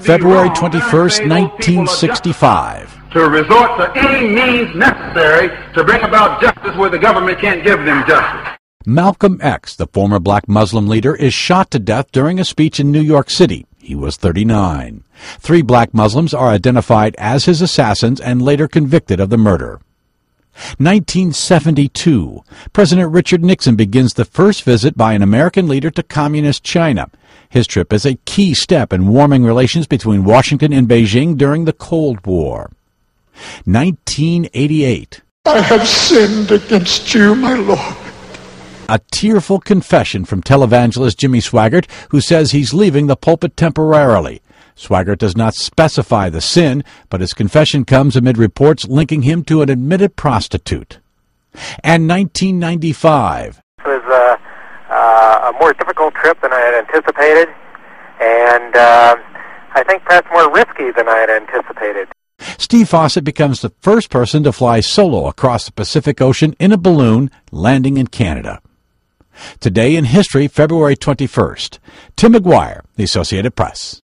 February 21st, 1965. To resort to any means necessary to bring about justice where the government can't give them justice. Malcolm X, the former black Muslim leader, is shot to death during a speech in New York City. He was 39. Three black Muslims are identified as his assassins and later convicted of the murder. 1972. President Richard Nixon begins the first visit by an American leader to communist China. His trip is a key step in warming relations between Washington and Beijing during the Cold War. 1988. I have sinned against you, my Lord. A tearful confession from televangelist Jimmy Swaggart, who says he's leaving the pulpit temporarily. Swaggart does not specify the sin, but his confession comes amid reports linking him to an admitted prostitute. And 1995. It was uh, uh, a more difficult trip than I had anticipated, and uh, I think perhaps more risky than I had anticipated. Steve Fossett becomes the first person to fly solo across the Pacific Ocean in a balloon, landing in Canada. Today in History, February 21st. Tim McGuire, The Associated Press.